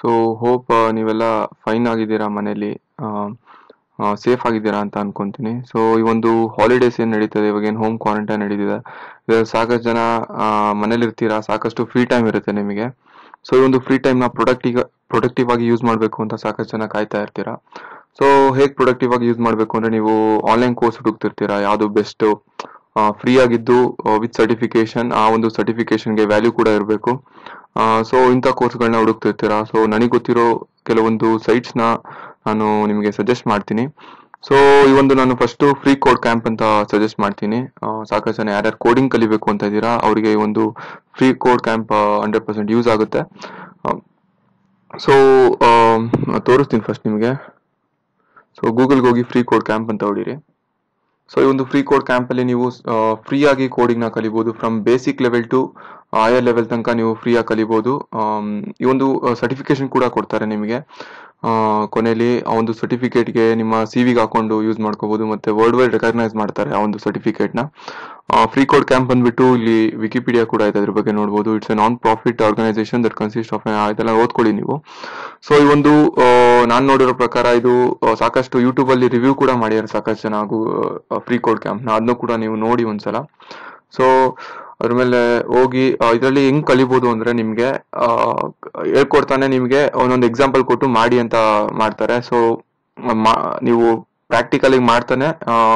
So hope ನೀವೆಲ್ಲ fine ಆಗಿದ್ದೀರಾ ಮನೇಲಿ? ಸೇಫ್ ಆಗಿದ್ದೀರಾ ಅಂತ ಅನ್ಕೊಂತೀನಿ. ಸೊ ಈ ಒಂದು ಹಾಲಿಡೇಸ್ ಏನು ನಡೀತದೆ? ಇವಾಗ ಏನು ಹೋಮ್ ಕ್ವಾರಂಟೈನ್ ನಡೀತಿದೆ? ಸಾಕಷ್ಟು ಜನ ಮನೇಲಿ ಇರ್ತೀರಾ? ಸಾಕಷ್ಟು ಫ್ರೀ ಟೈಮ್ ಇರುತ್ತೆ ನಿಮಗೆ. ಸೊ ಈ ಒಂದು ಫ್ರೀ ಟೈಮ್ನ ಪ್ರೊಡಕ್ಟಿವ್ ಪ್ರೊಡಕ್ಟಿವ್ ಆಗಿ ಯೂಸ್ ಮಾಡಬೇಕು ಅಂತ ಸಾಕಷ್ಟು ಜನ ಕಾಯ್ತಾ ಇರ್ತೀರಾ? ಸೊ ಹೇಗೆ ಪ್ರೊಡಕ್ಟಿವ್ ಆಗಿ ಯೂಸ್ ಮಾಡಬೇಕು ಅಂದ್ರೆ ನೀವು ಆನ್ಲೈನ್ ಕೋರ್ಸ್ ಹುಡುಕ್ತಿರ್ತೀರಾ? ಯಾವುದು ಬೆಸ್ಟ್ ಫ್ರೀ ಆಗಿದ್ದು ವಿತ್ ಸರ್ಟಿಫಿಕೇಶನ್ ಆ ಒಂದು ಸರ್ಟಿಫಿಕೇಶನ್ಗೆ ವ್ಯಾಲ್ಯೂ ಕೂಡ ಇರಬೇಕು. ಸೊ ಇಂಥ ಕೋರ್ಸ್ಗಳನ್ನ ಹುಡುಕ್ತಿರ್ತೀರಾ? ಸೊ ನನಗೆ ಗೊತ್ತಿರೋ ಕೆಲವೊಂದು ಸೈಟ್ಸ್ನ ನಾನು ನಿಮಗೆ ಸಜೆಸ್ಟ್ ಮಾಡ್ತೀನಿ. ಸೊ ಈ ಒಂದು ನಾನು ಫಸ್ಟ್ ಫ್ರೀ ಕೋಡ್ ಕ್ಯಾಂಪ್ ಅಂತ ಸಜೆಸ್ಟ್ ಮಾಡ್ತೀನಿ. ಸಾಕಷ್ಟು ಜನ ಯಾರ್ಯಾರು ಕೋಡಿಂಗ್ ಕಲಿಬೇಕು ಅಂತ ಇದ್ದೀರಾ, ಅವರಿಗೆ ಈ ಒಂದು free code camp hundred percent use ಆಗುತ್ತೆ. ಸೊ ತೋರಿಸ್ತೀನಿ ಫಸ್ಟ್ ನಿಮಗೆ. ಸೊ ಗೂಗಲ್ಗೆ ಹೋಗಿ ಫ್ರೀ ಕೋಡ್ ಕ್ಯಾಂಪ್ ಅಂತ ಹೊಡೀರಿ. ಸೊ ಈ ಒಂದು ಫ್ರೀ ಕೋಡ್ ಕ್ಯಾಂಪ್ ಅಲ್ಲಿ ನೀವು ಫ್ರೀ ಕೋಡಿಂಗ್ನ ಕಲಿಬಹುದು from basic level to higher level ತನಕ ನೀವು ಫ್ರೀ ಆಗಿ ಕಲಿಬಹುದು ಈ ಒಂದು ಸರ್ಟಿಫಿಕೇಶನ್ ಕೂಡ ಕೊಡ್ತಾರೆ ನಿಮಗೆ. ಕೊನೆಯಲ್ಲಿ ಆ ಒಂದು ಸರ್ಟಿಫಿಕೇಟ್ಗೆ ನಿಮ್ಮ ಸಿ ವಿಗೆ ಹಾಕೊಂಡು ಯೂಸ್ ಮಾಡ್ಕೋಬಹುದು ಮತ್ತೆ ವರ್ಲ್ಡ್ ವೈಡ್ ರೆಕಗ್ನೈಸ್ ಮಾಡ್ತಾರೆ ಆ ಒಂದು ಸರ್ಟಿಫಿಕೇಟ್ನ. ಫ್ರೀ ಕೋಡ್ ಕ್ಯಾಂಪ್ ಬಂದ್ಬಿಟ್ಟು ಇಲ್ಲಿ ವಿಕಿಪೀಡಿಯಾ ಕೂಡ ಇದೆ ಅದ್ರ ಬಗ್ಗೆ ನೋಡಬಹುದು it's a non profit organisation that consist of ಇದೆಲ್ಲ ಓದ್ಕೊಳ್ಳಿ ನೀವು. ಸೊ ಈ ಒಂದು ನಾನು ನೋಡಿರೋ ಪ್ರಕಾರ ಇದು ಸಾಕಷ್ಟು ಯೂಟ್ಯೂಬ್ ಅಲ್ಲಿ ರಿವ್ಯೂ ಕೂಡ ಮಾಡಿದ್ದಾರೆ ಸಾಕಷ್ಟು ಜನ ಫ್ರೀ ಕೋಡ್ ಕ್ಯಾಂಪ್ನ. ಅದನ್ನು ಕೂಡ ನೀವು ನೋಡಿ ಒಂದ್ಸಲ. ಸೊ ಅದ್ರ ಮೇಲೆ ಹೋಗಿ ಇದರಲ್ಲಿ ಹೆಂಗ್ ಕಲಿಬಹುದು ಅಂದ್ರೆ ನಿಮ್ಗೆ ಹೇಳ್ಕೊಡ್ತಾನೆ ನಿಮ್ಗೆ ಒಂದೊಂದು ಎಕ್ಸಾಂಪಲ್ ಕೊಟ್ಟು ಮಾಡಿ ಅಂತ ಮಾಡ್ತಾರೆ. ಸೊ ನೀವು ಪ್ರಾಕ್ಟಿಕಲಿ ಮಾಡ್ತಾನೆ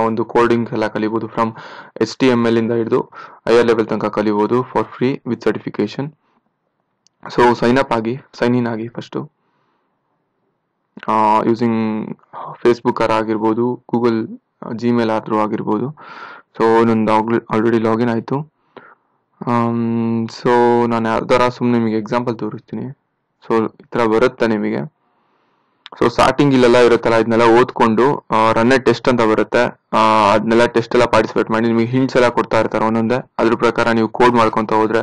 ಒಂದು ಕೋಡಿಂಗ್ ಎಲ್ಲ ಕಲಿಬಹುದು from H T M L ಇಂದ ಹಿಡಿದು ಹೈಯರ್ ಲೆವೆಲ್ ತನಕ ಕಲಿಬಹುದು for free with certification so sign up ಆಗಿ ಸೈನ್ ಇನ್ ಆಗಿ ಫಸ್ಟು ಯೂಸಿಂಗ್ ಫೇಸ್ಬುಕ್ ಆರ್ ಆಗಿರ್ಬೋದು ಗೂಗಲ್ ಜಿಮೇಲ್ ಆದ್ರೂ ಆಗಿರ್ಬೋದು. ಸೊ ನಂದು ಆಲ್ರೆಡಿ ಲಾಗಿನ್ ಆಯಿತು. ಸೊ ನಾನು ಯಾವ್ದಾರ ಸುಮ್ಮನೆ ನಿಮಗೆ ಎಕ್ಸಾಂಪಲ್ ತೋರಿಸ್ತೀನಿ. ಸೊ ಈ ಥರ ಬರುತ್ತೆ ನಿಮಗೆ. ಸೊ ಸ್ಟಾರ್ಟಿಂಗ್ ಇಲ್ಲೆಲ್ಲ ಇರುತ್ತಲ್ಲ ಇದನ್ನೆಲ್ಲ ಓದ್ಕೊಂಡು ರನ್ನೇ ಟೆಸ್ಟ್ ಅಂತ ಬರುತ್ತೆ. ಅದನ್ನೆಲ್ಲ ಟೆಸ್ಟ್ ಎಲ್ಲ ಪಾರ್ಟಿಸಿಪೇಟ್ ಮಾಡಿ ನಿಮಗೆ ಹಿಂಟ್ಸ್ ಎಲ್ಲ ಕೊಡ್ತಾ ಇರ್ತಾರೆ ಒಂದೊಂದೇ. ಅದ್ರ ಪ್ರಕಾರ ನೀವು ಕೋಡ್ ಮಾಡ್ಕೊತ ಹೋದ್ರೆ.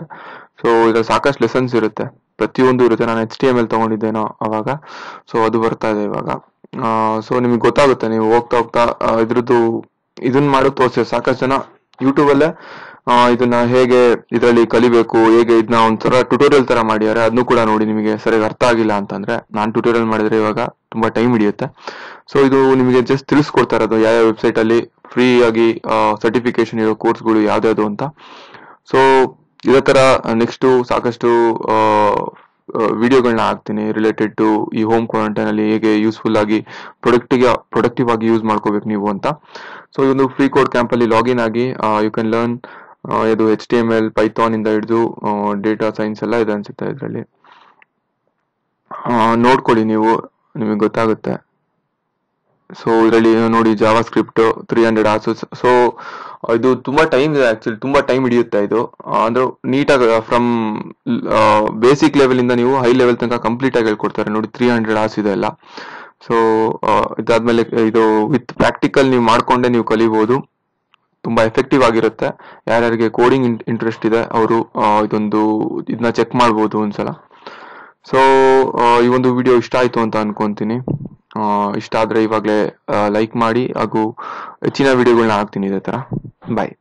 ಸೊ ಇದ್ರಲ್ಲಿ ಸಾಕಷ್ಟು ಲೆಸನ್ಸ್ ಇರುತ್ತೆ. ಪ್ರತಿಯೊಂದು ಇರುತ್ತೆ. ನಾನು ಎಚ್ ಟಿ ಎಂ ಎಲ್ ತಗೊಂಡಿದ್ದೇನೋ ಅವಾಗ. ಸೊ ಅದು ಬರ್ತಾ ಇದೆ ಇವಾಗ. ಸೊ ನಿಮಗೆ ಗೊತ್ತಾಗುತ್ತೆ ನೀವು ಹೋಗ್ತಾ ಹೋಗ್ತಾ ಇದ್ರದ್ದು ಇದನ್ನ ಮಾಡೋ ಪ್ರೋಸೆಸ್ ಸಾಕಷ್ಟು ಜನ ಯೂಟ್ಯೂಬ್ ಅಲ್ಲೇ ಆ, ಇದನ್ನ ಹೇಗೆ ಇದರಲ್ಲಿ ಕಲಿಬೇಕು, ಹೇಗೆ ಇದನ್ನ ಒಂಥರ ಟ್ಯುಟೋರಿಯಲ್ ತರ ಮಾಡಿದ್ದಾರೆ ಅದನ್ನು ಕೂಡ ನೋಡಿ ನಿಮಗೆ ಸರಿಯಾಗಿ ಅರ್ಥ ಆಗಿಲ್ಲ ಅಂತಂದ್ರೆ, ನಾನು ಟ್ಯುಟೋರಿಯಲ್ ಮಾಡಿದ್ರೆ ಇವಾಗ ತುಂಬಾ ಟೈಮ್ ಹಿಡಿಯುತ್ತೆ. ಸೊ ಇದು ನಿಮಗೆ ಜಸ್ಟ್ ತಿಳಿಸ್ಕೊಡ್ತಾ ಇರೋದು ಯಾವ ವೆಬ್ಸೈಟ್ ಅಲ್ಲಿ ಫ್ರೀ ಆಗಿ ಸರ್ಟಿಫಿಕೇಶನ್ ಇರೋ ಕೋರ್ಸ್ಗಳು ಯಾವ್ದಾವ್ದು ಅಂತ. ಸೊ ಇದೇ ತರ ನೆಕ್ಸ್ಟ್ ಸಾಕಷ್ಟು ವಿಡಿಯೋಗಳನ್ನ ಹಾಕ್ತೀನಿ ರಿಲೇಟೆಡ್ ಟು ಈ ಹೋಮ್ ಕ್ವಾರಂಟೈನ್ ಅಲ್ಲಿ ಹೇಗೆ ಯೂಸ್ಫುಲ್ ಆಗಿ ಪ್ರೊಡಕ್ಟಿವ್ ಪ್ರೊಡಕ್ಟಿವ್ ಆಗಿ ಯೂಸ್ ಮಾಡ್ಕೋಬೇಕು ನೀವು ಅಂತ. ಸೊ ಇದೊಂದು ಫ್ರೀ ಕೋಡ್ ಕ್ಯಾಂಪ್ ಅಲ್ಲಿ ಲಾಗಿನ್ ಆಗಿ ಯು ಕ್ಯಾನ್ ಲರ್ನ್ ಇದು H T M L Python ಇಂದ ಹಿಡಿದು ಡೇಟಾ ಸೈನ್ಸ್ ಎಲ್ಲ ಇದೆ ಅನ್ಸುತ್ತೆ ಇದರಲ್ಲಿ. ನೋಡ್ಕೊಳ್ಳಿ ನೀವು, ನಿಮಗೆ ಗೊತ್ತಾಗುತ್ತೆ. ಸೊ ಇದರಲ್ಲಿ ನೋಡಿ JavaScript three hundred hours so ಇದು ತುಂಬಾ ಟೈಮ್ ಇದೆ ಆಕ್ಚುಲಿ ತುಂಬಾ ಟೈಮ್ ಹಿಡಿಯುತ್ತೆ ಇದು. ಅಂದ್ರೆ ನೀಟಾಗಿ ಫ್ರಮ್ ಬೇಸಿಕ್ ಲೆವೆಲ್ ಇಂದ ನೀವು ಹೈ ಲೆವೆಲ್ ತನಕ ಕಂಪ್ಲೀಟ್ ಆಗಿ ಹೇಳ್ಕೊಡ್ತಾರೆ. ನೋಡಿ ತ್ರೀ ಹಂಡ್ರೆಡ್ ಆಸ್ ಇದೆ ಎಲ್ಲ. ಸೊ ಇದಾದ್ಮೇಲೆ, ಇದು ವಿತ್ ಪ್ರಾಕ್ಟಿಕಲ್ ನೀವು ಮಾಡ್ಕೊಂಡೆ ನೀವು ಕಲಿಬಹುದು ತುಂಬಾ ಎಫೆಕ್ಟಿವ್ ಆಗಿರುತ್ತೆ. ಯಾರ್ಯಾರಿಗೆ ಕೋಡಿಂಗ್ ಇಂಟ್ರೆಸ್ಟ್ ಇದೆ, ಅವರು ಇದೊಂದು ಇದನ್ನ ಚೆಕ್ ಮಾಡ್ಬೋದು ಒಂದ್ಸಲ. ಸೊ ಈ ಒಂದು ವಿಡಿಯೋ ಇಷ್ಟ ಆಯ್ತು ಅಂತ ಅನ್ಕೊಂತೀನಿ. ಇಷ್ಟ ಆದ್ರೆ ಇವಾಗಲೇ ಲೈಕ್ ಮಾಡಿ, ಹಾಗೂ ಹೆಚ್ಚಿನ ವಿಡಿಯೋಗಳನ್ನ ಹಾಕ್ತೀನಿ ಇದೇ ತರ. ಬಾಯ್